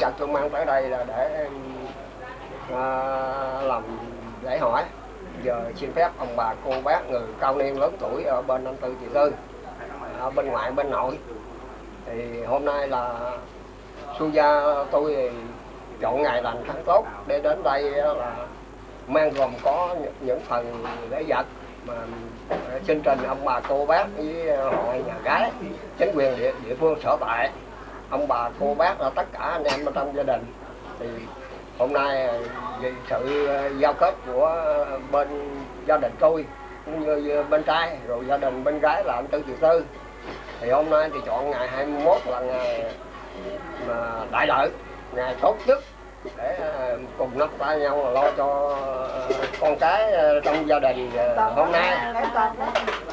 vật tôi mang tới đây là để em à, làm lễ hỏi. Giờ xin phép ông bà cô bác người cao niên lớn tuổi ở bên anh tư chị tư ở bên ngoại bên nội. Thì hôm nay là xuân gia tôi thì chọn ngày lành tháng tốt để đến đây là mang gồm có những- phần lễ vật mà à, chương trình ông bà cô bác với à, hội nhà gái chính quyền địa, địa phương sở tại ông bà cô bác là tất cả anh em ở trong gia đình. Thì hôm nay ờ, vì sự ờ, giao kết của bên gia đình tôi cũng như bên trai rồi gia đình bên gái là anh tư chị tư thì hôm nay thì chọn ngày 21 là ngày mà đại lợi ngày tốt nhất để ờ, cùng nắm tay nhau là lo cho ờ, con cái ờ, trong gia đình ờ, hôm nay.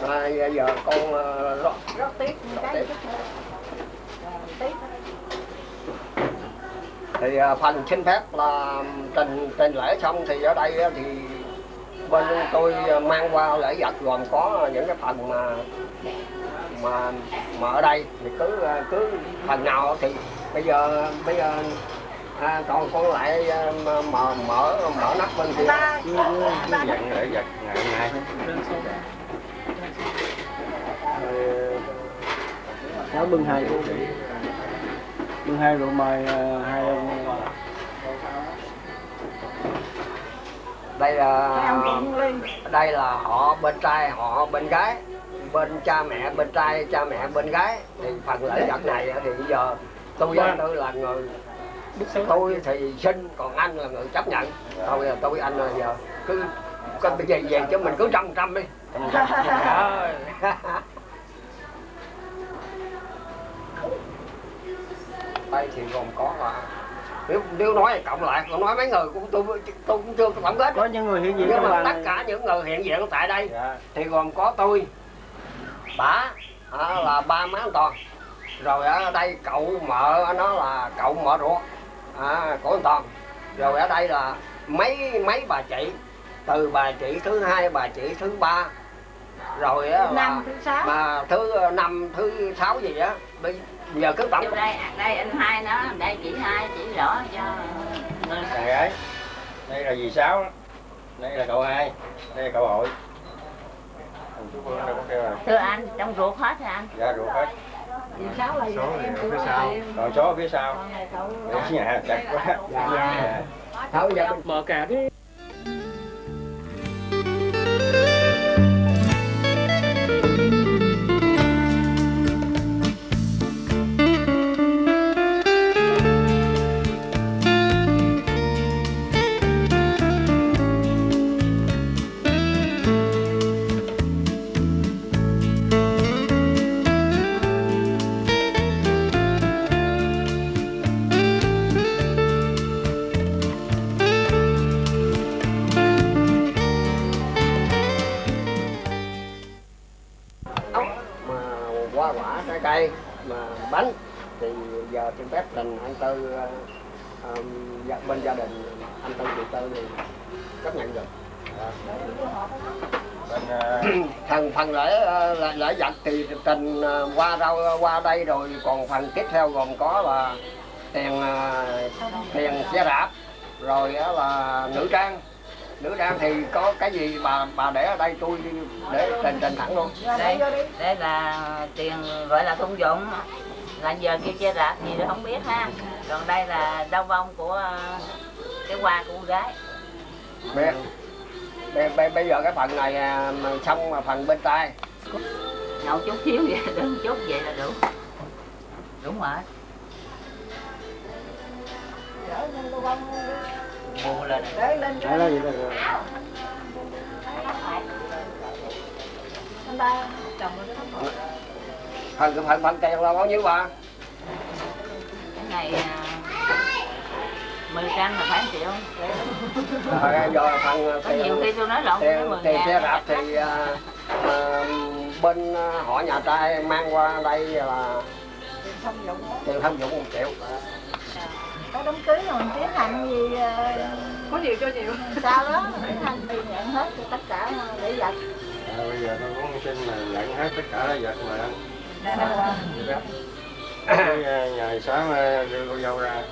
mà giờ con ờ, rót rất thì à, phần xin phép là trình trình lễ xong thì ở đây á thì bên tôi mang qua lễ vật gồm có những cái phần mà mà mà ở đây. Thì cứ à, cứ phần nào thì bây giờ bây giờ à, còn con lại à, mở mở mở nắp bên kia. Nhận lễ vật ngày hôm nay. Cháu bưng hai bưng hai rượu mời hai ông. Đây là đây là họ bên trai họ bên gái. Bên cha mẹ bên trai cha mẹ bên gái. Thì phần lễ vật này thì bây giờ tôi tôi là người tôi thì xin còn anh là người chấp nhận. Thôi là tôi anh là giờ cứ cái gì về cho mình cứ trăm trăm đi đây thì gồm có là nếu nếu nói cộng lại còn nói mấy người cũng tôi tôi cũng chưa tổng kết. Có những người hiện diện nhưng mà tất cả những người hiện diện tại đây dạ. thì gồm có tôi bả à, là ba má anh toàn. Rồi ở đây cậu mợ nó là cậu mợ ruột à, của anh toàn. Rồi ở đây là mấy mấy bà chị từ bà chị thứ hai bà chị thứ ba. Rồi á là năm thứ sáu. mà thứ năm thứ sáu gì á giờ cứ tổng. Đây đây anh hai nó đây chị hai chỉ rõ cho. Người chàng gái đây là dì sáu. Đây là cậu hai. Đây là cậu hội. Thưa anh trong ruột hết hả anh? Ra ruột hết. Chị sáu là còn số ở phía sau. Còn này cậu để nhà chặt quá. Dạ. thôi giờ mở cả cái tiếp theo gồm có là tiền ờ, tiền xe đạp rồi là nữ trang. Nữ trang thì có cái gì bà bà để ở đây tôi để trình trình thẳng luôn. Đây đây là tiền gọi là thông dụng. Là giờ kêu chơi rạp gì thì không biết ha. Còn đây là đau vong của ờ, cái hoa của con gái. Bây, bây, bây, giờ cái phần này à, xong mà phần bên tay nhậu chút xíu vậy đừng chút vậy là đủ đúng rồi. Mua lên để lên Đấy. Là gì đó rồi. rồi đó phần phần phần tiền là bao nhiêu bà? Cái này à, 10 trăm là phải 1 triệu rồi giờ phần có nhiều khi tôi nói lộn tiền, nó 10 tiền xe đạp thì à, à, bên à, họ nhà trai mang qua đây là dụng đó tiền thông dụng một triệu. Có đám cưới mình tiến hành gì ờ, có nhiều cho nhiều. sao đó tiến hành thì nhận hết cho tất cả để vật à, bây giờ tôi cũng xin là nhận hết tất cả lễ vật mà. Cái, à, nhờ sáng à, đưa cô dâu ra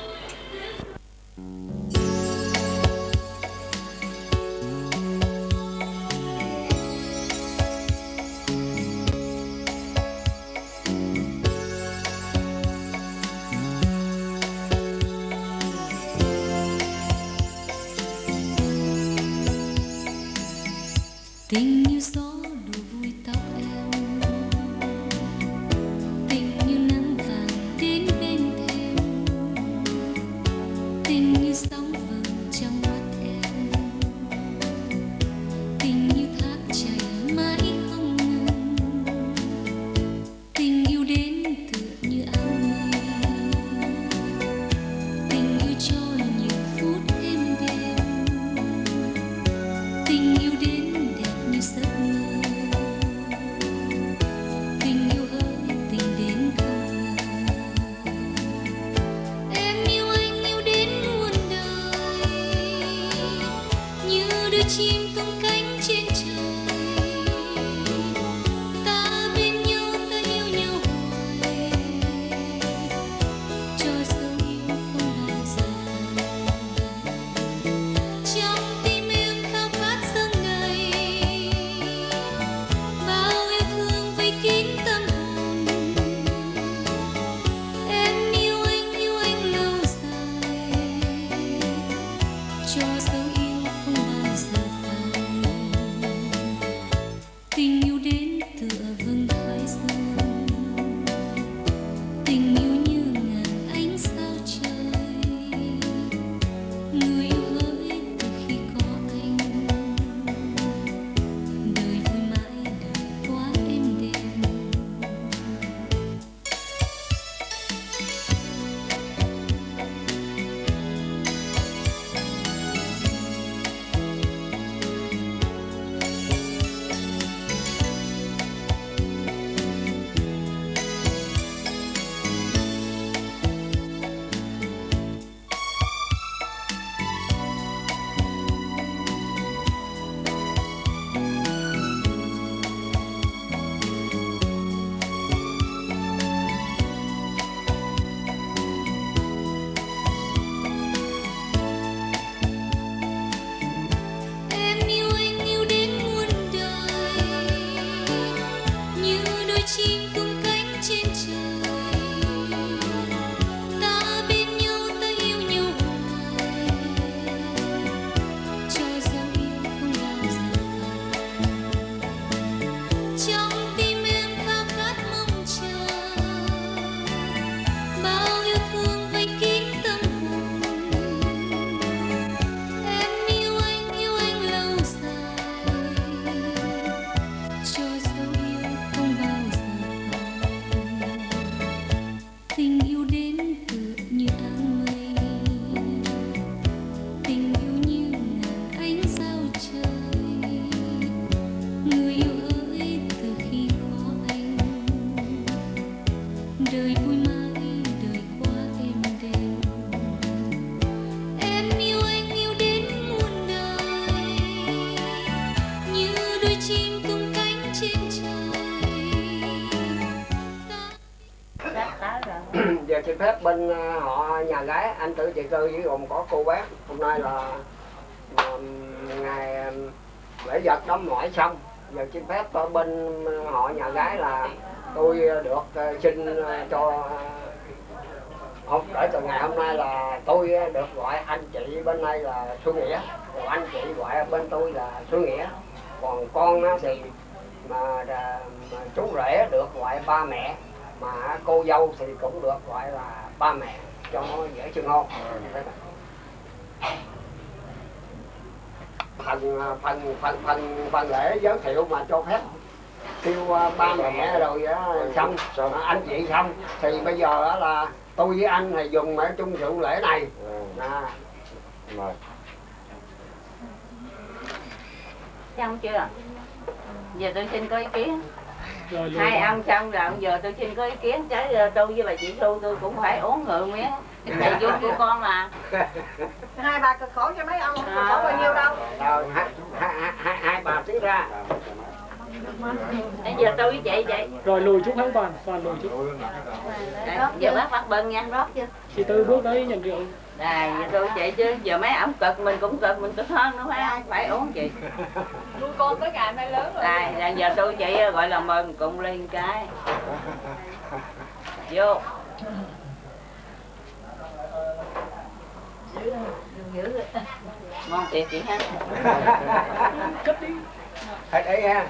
chị với gồm có cô bác. Hôm nay là um, ngày um, lễ vật đám hỏi xong. Giờ xin phép ở bên họ nhà gái là tôi uh, được uh, xin cho hôm kể từ ngày hôm nay là tôi được gọi anh chị bên đây là Xuân Nghĩa. Còn anh chị gọi bên tôi là Xuân Nghĩa. Còn con thì mà, à, mà chú rể được gọi ba mẹ. Mà cô dâu thì cũng được gọi là ba mẹ cho nó dễ xưng hô phần phần phần phần phần lễ giới thiệu mà cho phép. Kêu à, ba mẹ rồi á, xong. À, anh chị xong. Thì bây giờ á là tôi với anh thì dùng ở chung sự lễ này. À, Xong chưa? Giờ tôi xin có ý kiến. Hai ông xong rồi, giờ tôi xin có ý kiến. Trái giờ tôi với bà chị Thu tôi cũng phải uống ngựa miếng. Thầy vui của con mà. hai bà cực khổ cho mấy ông cực khổ bao nhiêu đâu rồi hai, hai, hai, hai bà tiến ra Bây giờ tôi chạy vậy. Rồi lùi chút hắn toàn, toàn lùi chút. Đây, giờ bác bắt bần nha, rót chưa? Thì tôi bước tới nhận rượu. này giờ tôi chạy chứ, giờ mấy ổng cực mình cũng cực, mình cực hơn nữa phải Phải uống chị. Nuôi con tới ngày mai lớn rồi. này là giờ tôi chạy gọi là mời mình cùng lên cái. Vô. Ngon tiệt chị ha. Cúp đi. Thật đấy ha.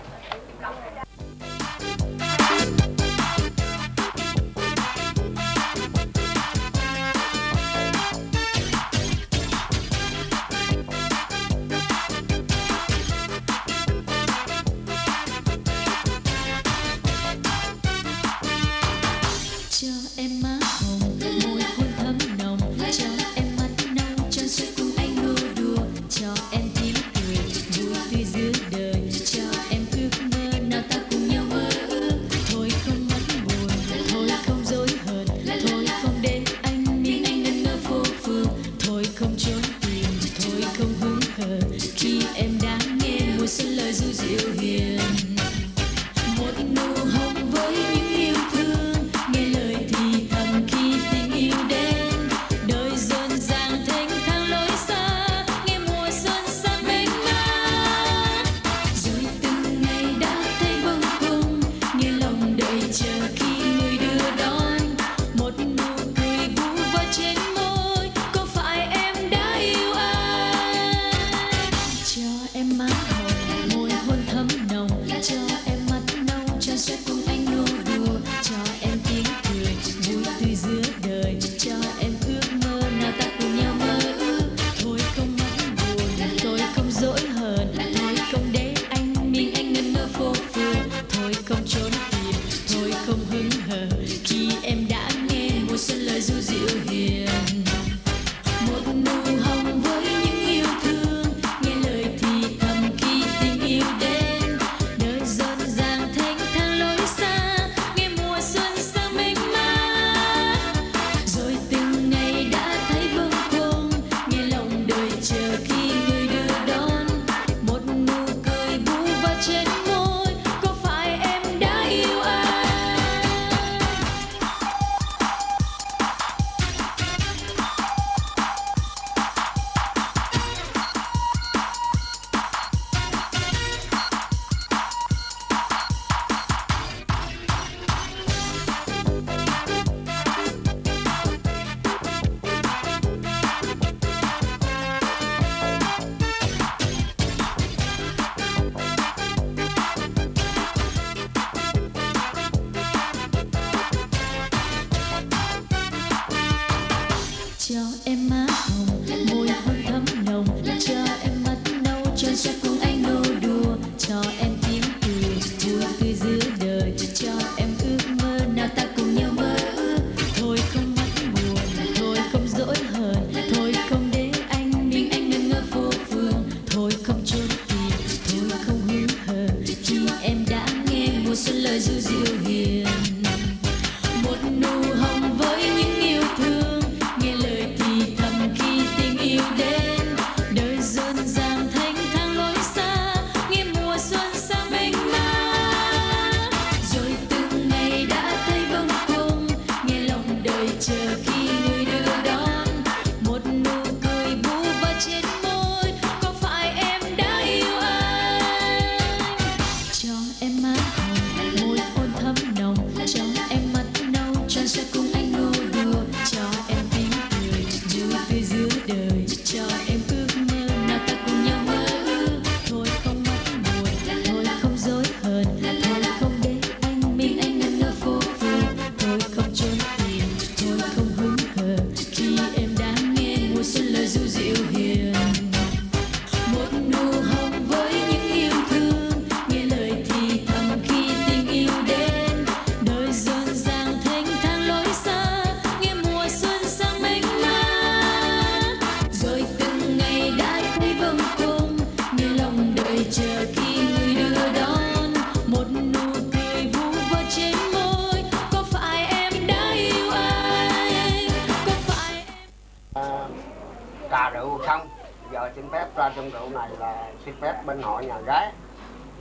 xin phép bên họ nhà gái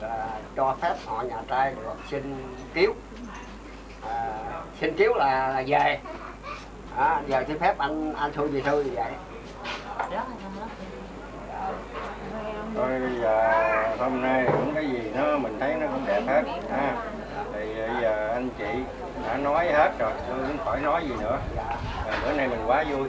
là cho phép họ nhà trai được xin cứu. À, xin cứu là, là về. À, giờ xin phép anh anh thôi gì thôi vậy. Thôi bây giờ hôm nay cũng cái gì nó mình thấy nó cũng đẹp hết ha. Thì bây giờ anh chị đã nói hết rồi tôi cũng khỏi nói gì nữa. Dạ. Rồi, bữa nay mình quá vui.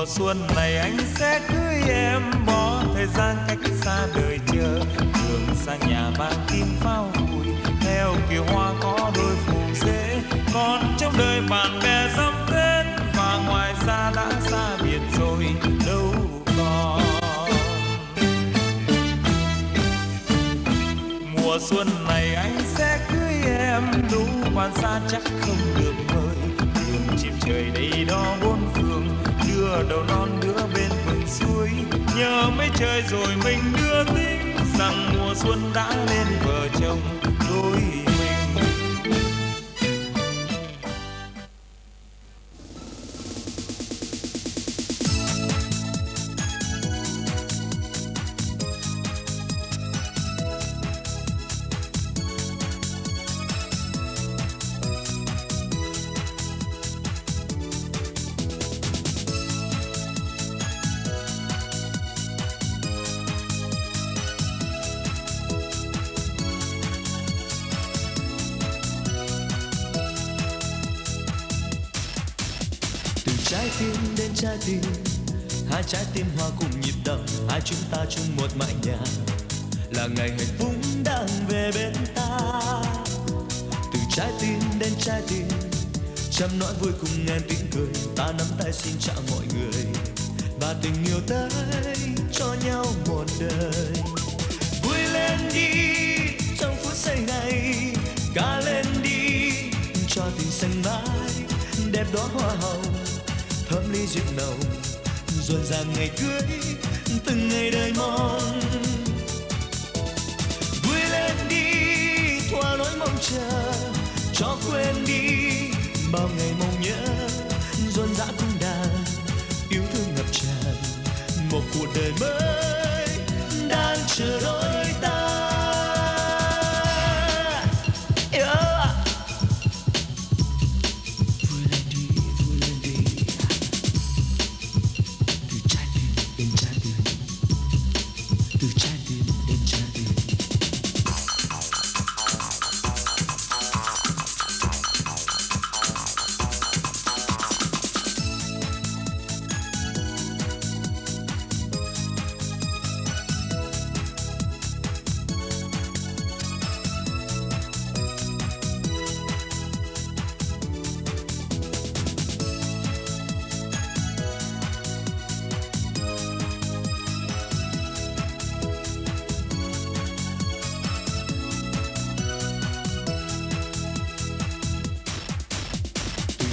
Mùa xuân này anh sẽ cưới em. Bỏ thời gian cách xa đời chờ, đường sang nhà mang tim phao vui theo kiều hoa có đôi phù dễ còn trong đời bạn bè dăm tên và ngoài ra đã xa biệt rồi, đâu còn. Mùa xuân này anh sẽ cưới em. Đủ quan xa chắc không được mời đường chìm trời đầy đó bốn phương đưa đầu non đưa bên vườn suối. Nhờ mấy trời rồi mình đưa tin rằng mùa xuân đã lên vợ chồng đôi tim đến trái tim. Hai trái tim hòa cùng nhịp đập, hai chúng ta chung một mái nhà. Là ngày hạnh phúc đang về bên ta. Từ trái tim đến trái tim, trăm nỗi vui cùng ngàn tiếng cười. Ta nắm tay xin chào mọi người, và tình yêu tới cho nhau một đời. Vui lên đi trong phút giây này, ca lên đi cho tình xanh mãi, đẹp đóa hoa hồng thơm ly rượu nồng, rộn ràng ngày cưới, từng ngày đời mong. Vui lên đi, thoa nỗi mong chờ, cho quên đi bao ngày mong nhớ. Rộn rã cung đàn, yêu thương ngập tràn, một cuộc đời mới.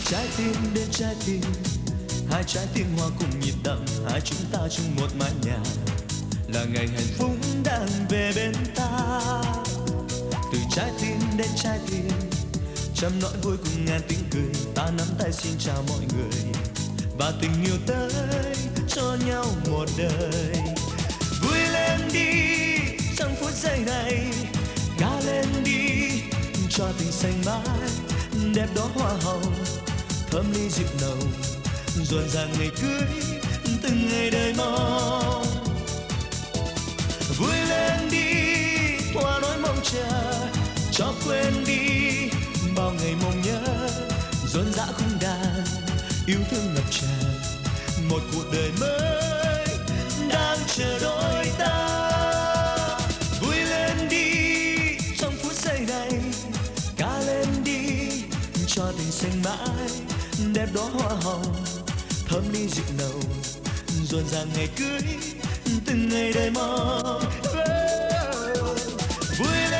Trái tim đến trái tim. Hai trái tim hòa cùng nhịp đập, hai chúng ta chung một mái nhà. Là ngày hạnh phúc đang về bên ta. Từ trái tim đến trái tim, trăm nỗi vui cùng ngàn tiếng cười. Ta nắm tay xin chào mọi người, và tình yêu tới cho nhau một đời. Vui lên đi trong phút giây này, ca lên đi cho tình xanh mãi đẹp đó hoa hồng thơm ly rượu nồng rộn ràng ngày cưới từng ngày đời mong. Vui lên đi, thoa nỗi mong chờ, cho quên đi bao ngày mong nhớ. Rộn rã khung đàn, yêu thương ngập tràn, một cuộc đời mới đang chờ đôi ta. Vui lên đi, trong phút giây này, ca lên đi, cho tình xanh mãi đẹp đó hoa hồng, thơm đi dịp nồng, rộn ràng ngày cưới từng ngày đầy mong. Vui lên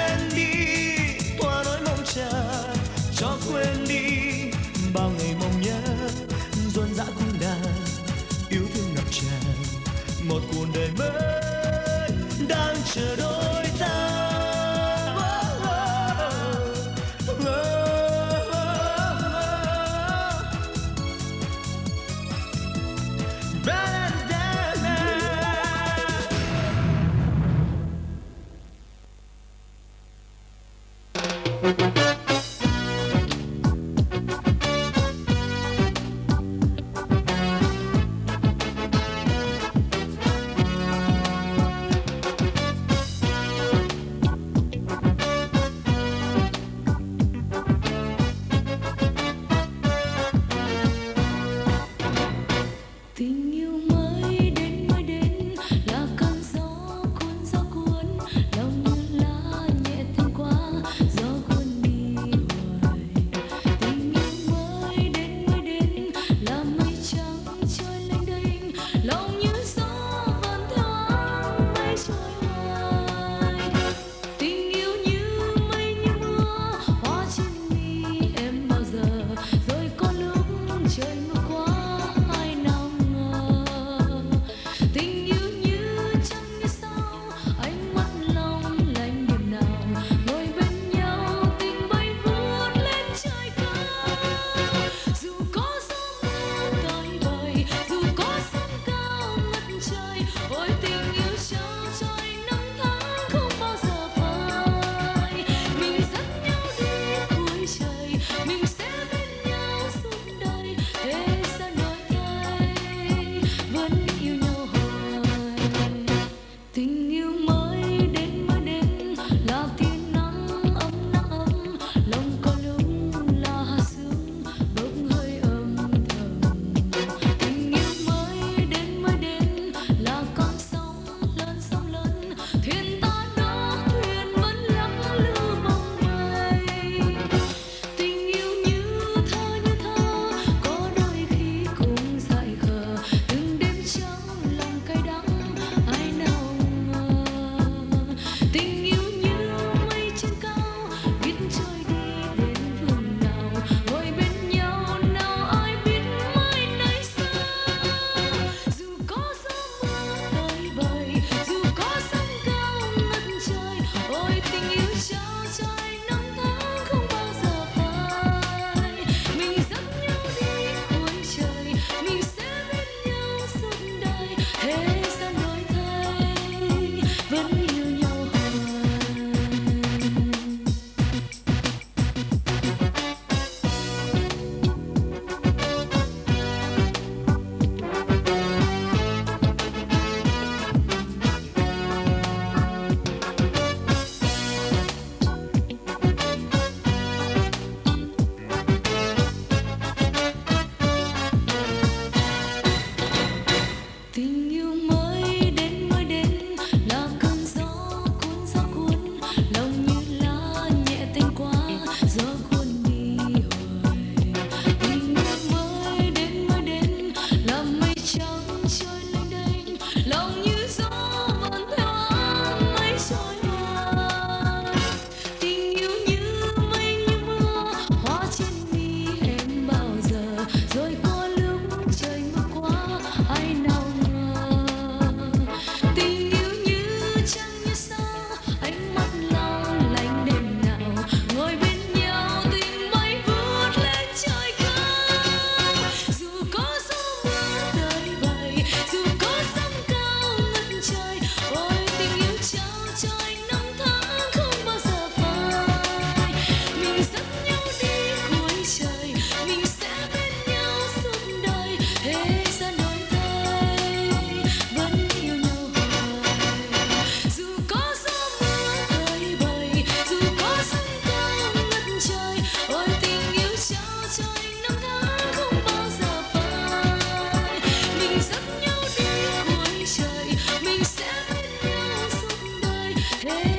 Hey.